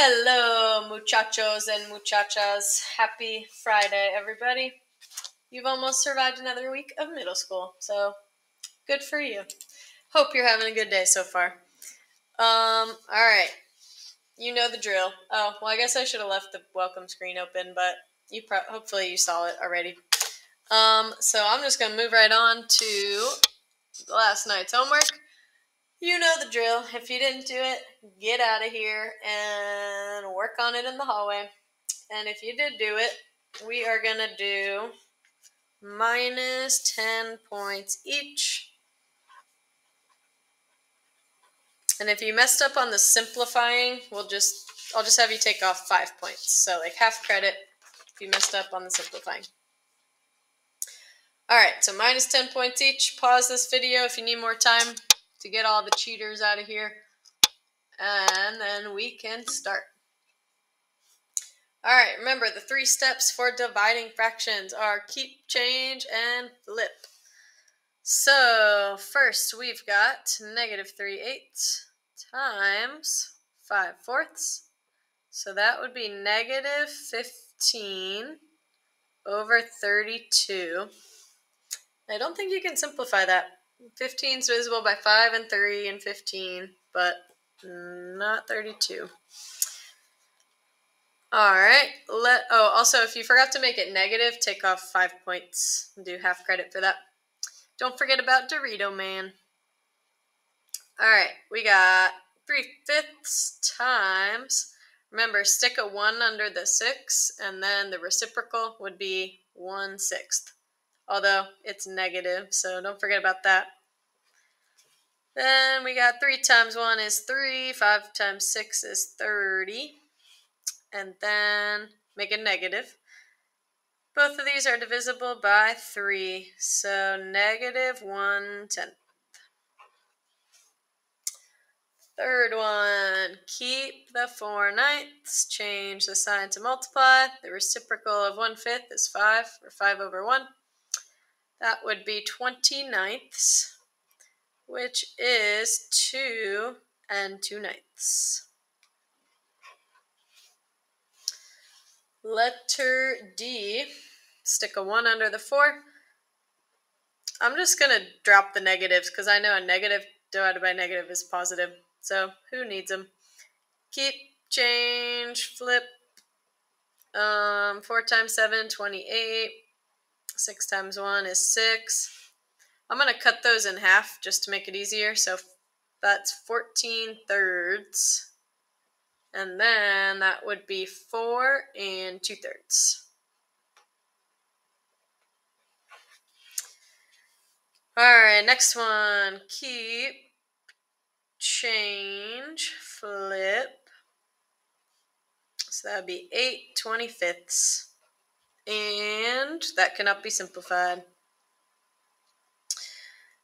Hello, muchachos and muchachas. Happy Friday, everybody. You've almost survived another week of middle school, so good for you. Hope you're having a good day so far. Um, all right. You know the drill. Oh, well, I guess I should have left the welcome screen open, but you pro- hopefully you saw it already. Um, so I'm just going to move right on to last night's homework. You know the drill. If you didn't do it, get out of here and work on it in the hallway. And if you did do it, we are going to do minus 10 points each. And if you messed up on the simplifying, we'll just I'll just have you take off 5 points. So like half credit if you messed up on the simplifying. Alright, so minus 10 points each. Pause this video if you need more time to get all the cheaters out of here. And then we can start. All right, remember the three steps for dividing fractions are keep, change, and flip. So first we've got negative 3 eighths times 5 fourths. So that would be negative 15 over 32. I don't think you can simplify that. 15 is divisible by 5 and 3 and 15, but not 32. All right. Let oh also if you forgot to make it negative, take off five points. And do half credit for that. Don't forget about Dorito Man. All right, we got three fifths times. Remember, stick a one under the six, and then the reciprocal would be one sixth. Although it's negative, so don't forget about that. Then we got 3 times 1 is 3, 5 times 6 is 30 and then make it negative. Both of these are divisible by 3, so negative 1 tenth. Third one, keep the 4 ninths, change the sign to multiply. The reciprocal of 1 fifth is 5, or 5 over 1. That would be 20 ninths, which is 2 and 2 ninths. Letter D, stick a 1 under the 4. I'm just going to drop the negatives because I know a negative divided by negative is positive. So who needs them? Keep, change, flip. Um, 4 times 7, 28. 6 times 1 is 6. I'm going to cut those in half just to make it easier. So that's 14 thirds. And then that would be 4 and 2 thirds. Alright, next one. Keep, change, flip. So that would be 8 25ths. And that cannot be simplified.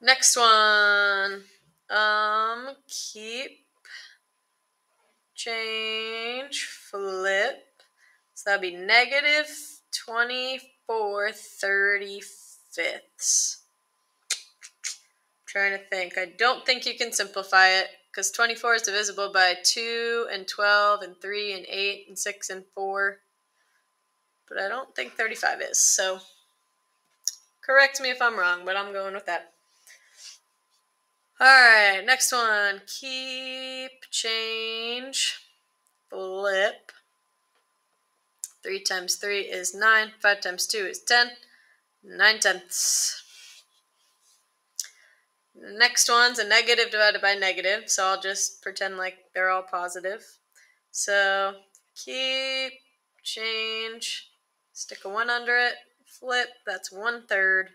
Next one. Um, keep change, flip. So that'd be negative 24 35ths. Trying to think. I don't think you can simplify it because 24 is divisible by 2 and 12 and 3 and 8 and 6 and 4. But I don't think 35 is. So correct me if I'm wrong, but I'm going with that. All right, next one. Keep, change, flip. 3 times 3 is 9. 5 times 2 is 10. 9 tenths. Next one's a negative divided by negative, so I'll just pretend like they're all positive. So keep, change, stick a 1 under it, flip, that's 1 third.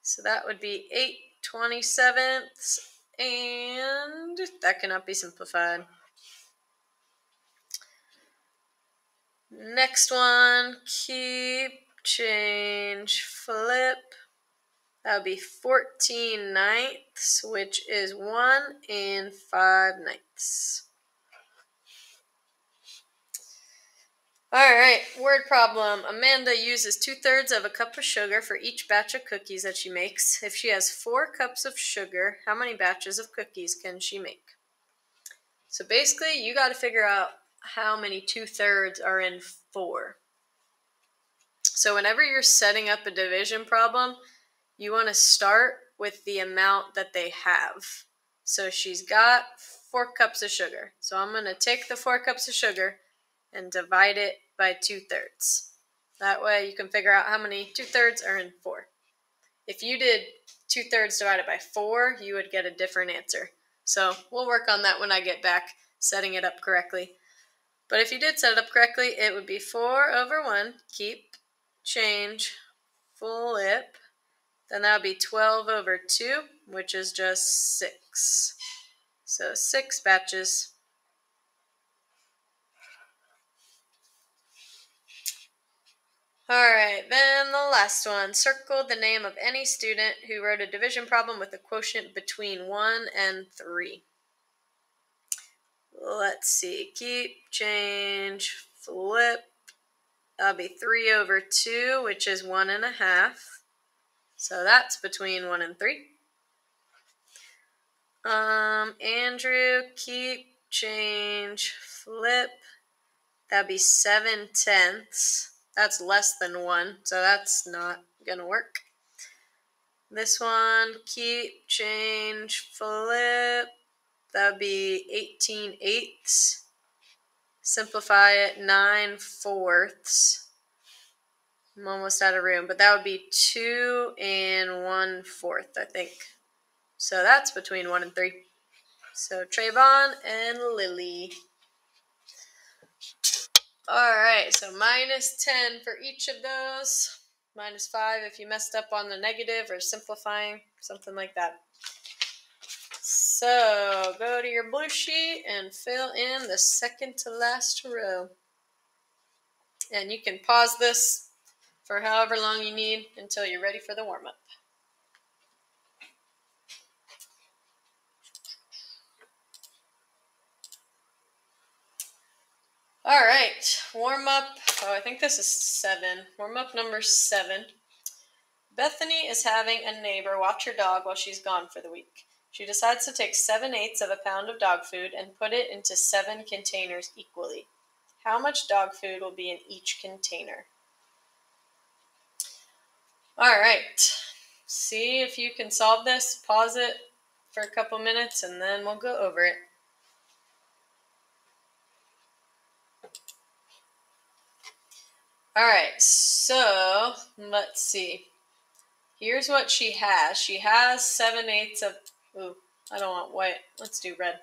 So that would be 8 27ths, and that cannot be simplified. Next one, keep, change, flip. That would be 14 ninths, which is 1 and 5 ninths. All right, word problem. Amanda uses two thirds of a cup of sugar for each batch of cookies that she makes. If she has four cups of sugar, how many batches of cookies can she make? So basically, you got to figure out how many two thirds are in 4. So whenever you're setting up a division problem, you want to start with the amount that they have. So she's got 4 cups of sugar. So I'm going to take the 4 cups of sugar and divide it by 2 thirds. That way you can figure out how many 2 thirds are in 4. If you did 2 thirds divided by 4, you would get a different answer. So we'll work on that when I get back, setting it up correctly. But if you did set it up correctly, it would be 4 over 1, keep, change, flip. Then that would be 12 over 2, which is just 6. So 6 batches. Alright, then the last one. Circle the name of any student who wrote a division problem with a quotient between 1 and 3. Let's see. Keep, change, flip. That'll be 3 over 2, which is 1 and a half. So that's between 1 and 3. Um, Andrew, keep, change, flip. That'd be 7 tenths. That's less than 1, so that's not going to work. This one, keep, change, flip. That would be 18 eighths. Simplify it, 9 fourths. I'm almost out of room, but that would be 2 and 1 fourth, I think. So that's between 1 and 3. So Trayvon and Lily. Alright, so minus 10 for each of those. Minus 5 if you messed up on the negative or simplifying, something like that. So go to your blue sheet and fill in the second to last row. And you can pause this for however long you need until you're ready for the warm up. All right, warm up. Oh, I think this is seven. Warm up number seven. Bethany is having a neighbor watch her dog while she's gone for the week. She decides to take seven eighths of a pound of dog food and put it into seven containers equally. How much dog food will be in each container? All right, see if you can solve this. Pause it for a couple minutes and then we'll go over it. All right, so let's see. Here's what she has. She has seven eighths of Ooh, I don't want white. Let's do red.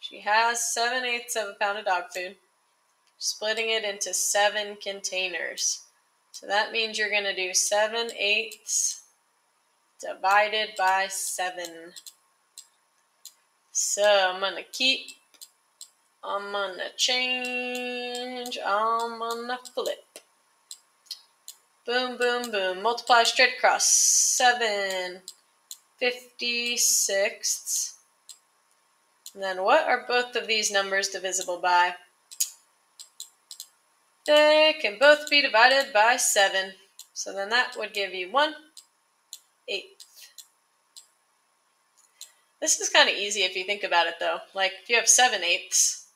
She has 7 eighths of a pound of dog food, splitting it into seven containers. So that means you're going to do 7 eighths divided by 7. So I'm going to keep, I'm going to change, I'm going to flip. Boom, boom, boom. Multiply straight across. 7 56ths. And then what are both of these numbers divisible by? They can both be divided by 7. So then that would give you 1 eighth. This is kind of easy if you think about it though. Like if you have 7 eighths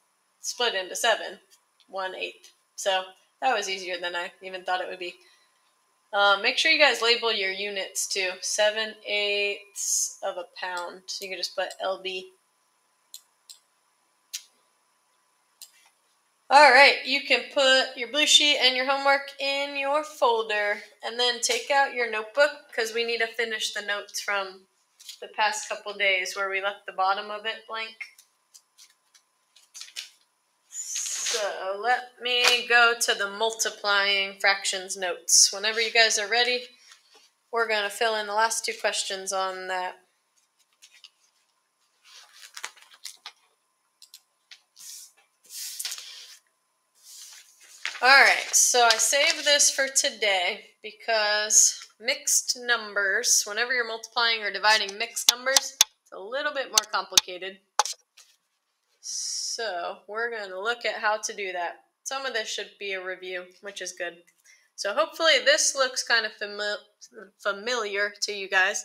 split into 7, 1 eighth. So that was easier than I even thought it would be. Um, make sure you guys label your units too. Seven eighths of a pound. So you can just put LB. All right, you can put your blue sheet and your homework in your folder and then take out your notebook because we need to finish the notes from the past couple days where we left the bottom of it blank. So let me go to the multiplying fractions notes. Whenever you guys are ready, we're going to fill in the last two questions on that. Alright, so I saved this for today because mixed numbers, whenever you're multiplying or dividing mixed numbers, it's a little bit more complicated. So we're going to look at how to do that. Some of this should be a review, which is good. So hopefully this looks kind of fami familiar to you guys.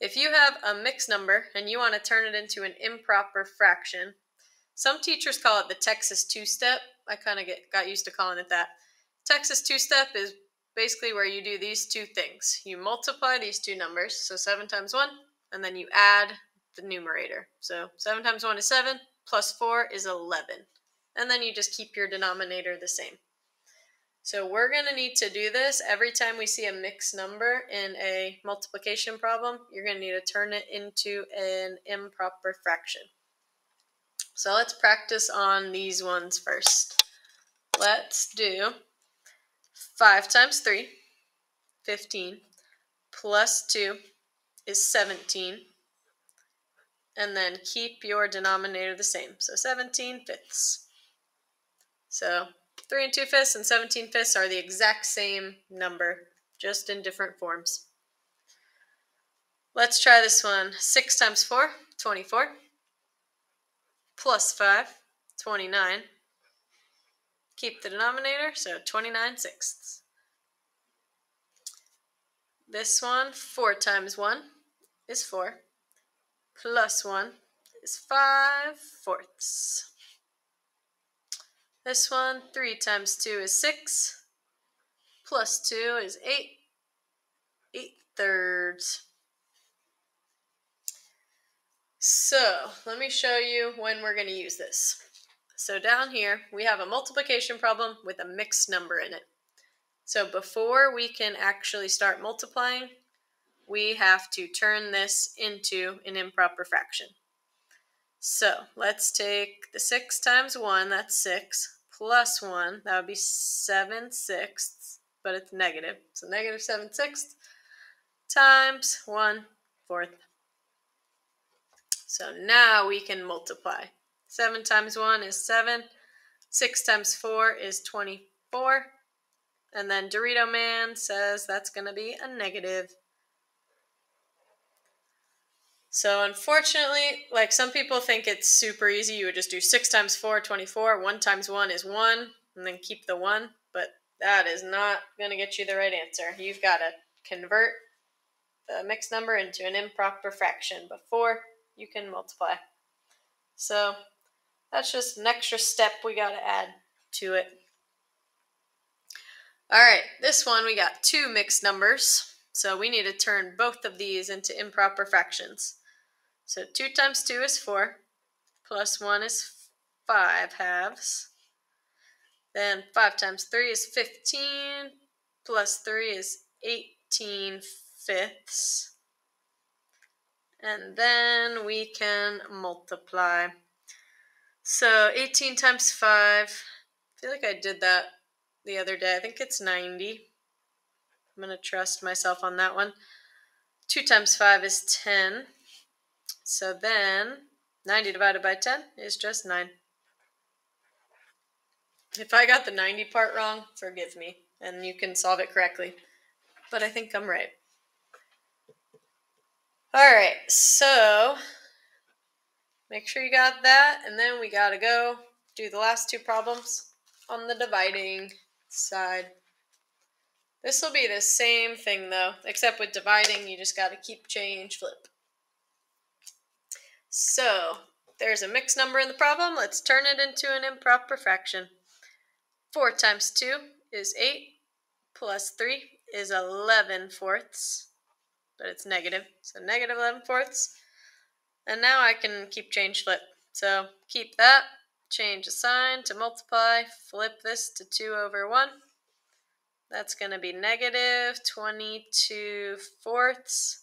If you have a mixed number and you want to turn it into an improper fraction, Some teachers call it the Texas two step. I kind of got used to calling it that. Texas two step is basically where you do these two things. You multiply these two numbers, so 7 times 1, and then you add the numerator. So 7 times 1 is 7, plus 4 is 11. And then you just keep your denominator the same. So we're going to need to do this every time we see a mixed number in a multiplication problem. You're going to need to turn it into an improper fraction. So let's practice on these ones first. Let's do 5 times 3, 15, plus 2 is 17. And then keep your denominator the same. So 17 fifths. So 3 and 2 fifths and 17 fifths are the exact same number, just in different forms. Let's try this one. 6 times 4, 24. Plus 5, 29. Keep the denominator, so 29 sixths. This one, 4 times 1 is 4. Plus 1 is 5 fourths. This one, 3 times 2 is 6. Plus 2 is 8. 8 thirds. So, let me show you when we're going to use this. So down here, we have a multiplication problem with a mixed number in it. So before we can actually start multiplying, we have to turn this into an improper fraction. So let's take the 6 times 1, that's 6, plus 1, that would be 7 sixths, but it's negative. So negative 7 sixths times 1 fourth. So now we can multiply. 7 times 1 is 7. 6 times 4 is 24. And then Dorito Man says that's going to be a negative so unfortunately, like some people think it's super easy. You would just do 6 times 4, 24. 1 times 1 is 1, and then keep the 1. But that is not going to get you the right answer. You've got to convert the mixed number into an improper fraction before you can multiply. So that's just an extra step we got to add to it. All right, this one we got two mixed numbers. So we need to turn both of these into improper fractions. So 2 times 2 is 4, plus 1 is 5 halves. Then 5 times 3 is 15, plus 3 is 18 fifths. And then we can multiply. So 18 times 5, I feel like I did that the other day. I think it's 90. I'm going to trust myself on that one. 2 times 5 is 10. So then 90 divided by 10 is just 9. If I got the 90 part wrong, forgive me, and you can solve it correctly. But I think I'm right. All right, so make sure you got that, and then we got to go do the last two problems on the dividing side. This will be the same thing though, except with dividing, you just got to keep change, flip. So, there's a mixed number in the problem. Let's turn it into an improper fraction. 4 times 2 is 8, plus 3 is 11 fourths, but it's negative, so negative 11 fourths. And now I can keep change flip. So keep that, change the sign to multiply, flip this to 2 over 1. That's going to be negative 22 fourths.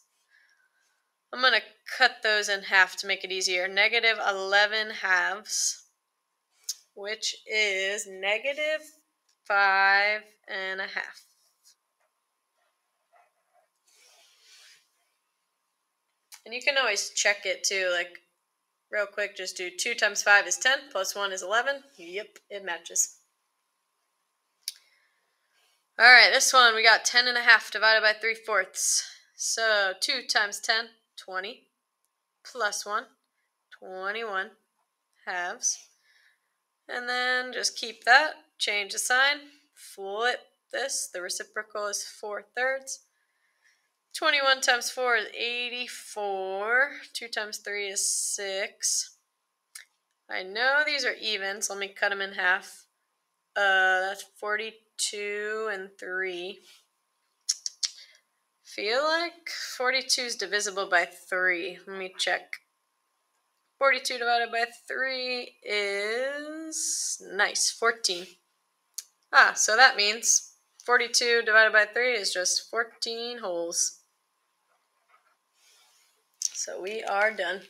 I'm going to cut those in half to make it easier. Negative 11 halves, which is negative 5 and a half. And you can always check it too, like real quick, just do 2 times 5 is 10, plus 1 is 11. Yep, it matches. All right, this one we got 10 and a half divided by 3 fourths. So 2 times 10 20 plus 1, 21 halves. And then just keep that, change the sign, flip this. The reciprocal is 4 thirds. 21 times 4 is 84. 2 times 3 is 6. I know these are even, so let me cut them in half. Uh, that's 42 and 3. Feel like 42 is divisible by 3. Let me check. 42 divided by 3 is nice, 14. Ah, so that means 42 divided by 3 is just 14 wholes. So we are done.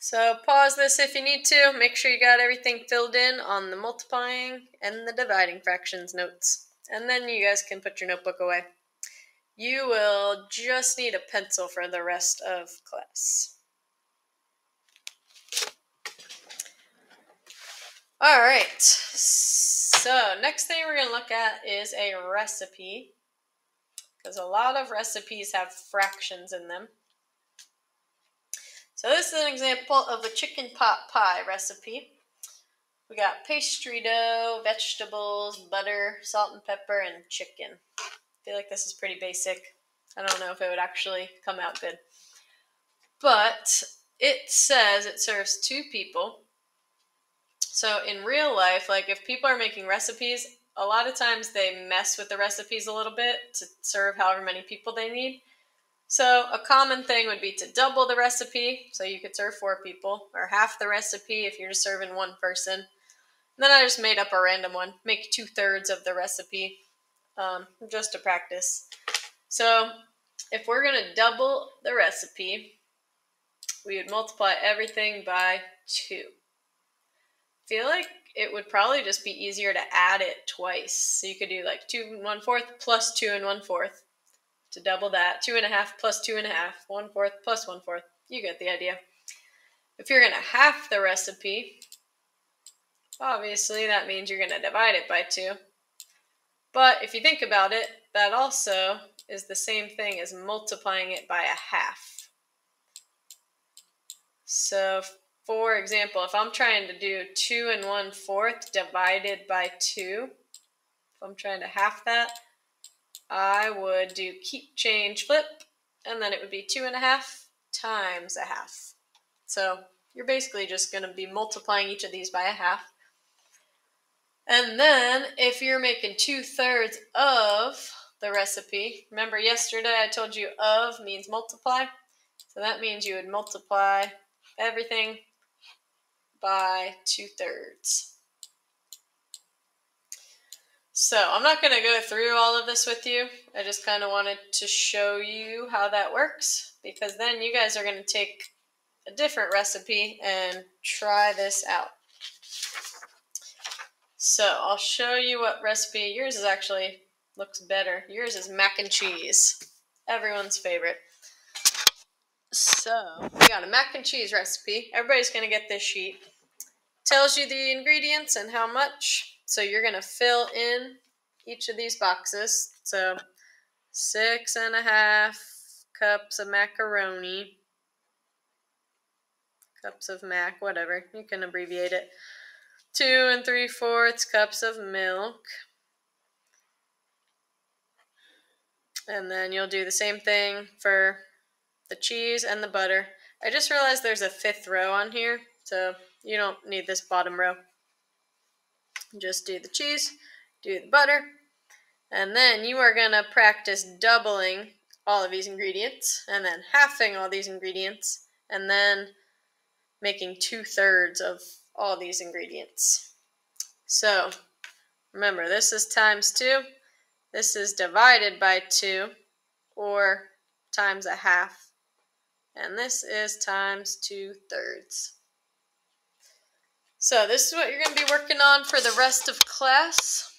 So pause this if you need to. Make sure you got everything filled in on the multiplying and the dividing fractions notes. And then you guys can put your notebook away. You will just need a pencil for the rest of class. All right, so next thing we're going to look at is a recipe because a lot of recipes have fractions in them. So this is an example of a chicken pot pie recipe. We got pastry dough, vegetables, butter, salt and pepper, and chicken. I feel like this is pretty basic. I don't know if it would actually come out good. But it says it serves two people. So in real life, like if people are making recipes, a lot of times they mess with the recipes a little bit to serve however many people they need. So a common thing would be to double the recipe, so you could serve four people, or half the recipe if you're just serving one person. Then I just made up a random one, make two thirds of the recipe, um, just to practice. So if we're going to double the recipe, we would multiply everything by two. feel like it would probably just be easier to add it twice. So you could do like two and one fourth plus two and one fourth to double that. Two and a half plus two and a half, one fourth plus one fourth. You get the idea. If you're going to half the recipe, obviously that means you're going to divide it by two. But if you think about it, that also is the same thing as multiplying it by a half. So, for example, if I'm trying to do 2 and 1 fourth divided by 2, if I'm trying to half that, I would do keep change flip, and then it would be two and a half times a half. So you're basically just going to be multiplying each of these by a half. And then if you're making two thirds of the recipe, remember yesterday I told you of means multiply. So that means you would multiply everything by two thirds. So I'm not going to go through all of this with you. I just kind of wanted to show you how that works because then you guys are going to take a different recipe and try this out. So I'll show you what recipe. Yours is actually looks better. Yours is mac and cheese. Everyone's favorite. So we got a mac and cheese recipe. Everybody's to get this sheet. Tells you the ingredients and how much. So you're to fill in each of these boxes. So six and a half cups of macaroni, cups of mac, whatever. You can abbreviate it. Two and three fourths cups of milk. And then you'll do the same thing for the cheese and the butter. I just realized there's a fifth row on here, so you don't need this bottom row. Just do the cheese, do the butter, and then you are going to practice doubling all of these ingredients, and then halving all these ingredients, and then making two thirds of all these ingredients. So remember, this is times two, this is divided by two, or times a half, and this is times two thirds. So this is what you're going to be working on for the rest of class.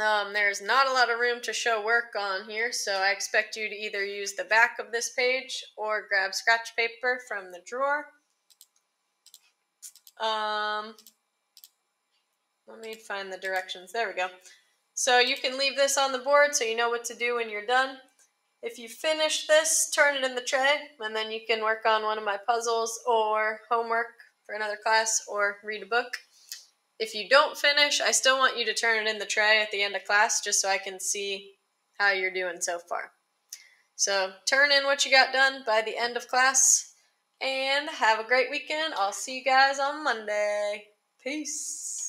Um, there's not a lot of room to show work on here, so I expect you to either use the back of this page or grab scratch paper from the drawer. Um, let me find the directions. There we go. So you can leave this on the board so you know what to do when you're done. If you finish this, turn it in the tray, and then you can work on one of my puzzles or homework for another class or read a book. If you don't finish, I still want you to turn it in the tray at the end of class just so I can see how you're doing so far. So turn in what you got done by the end of class, And have a great weekend. I'll see you guys on Monday. Peace.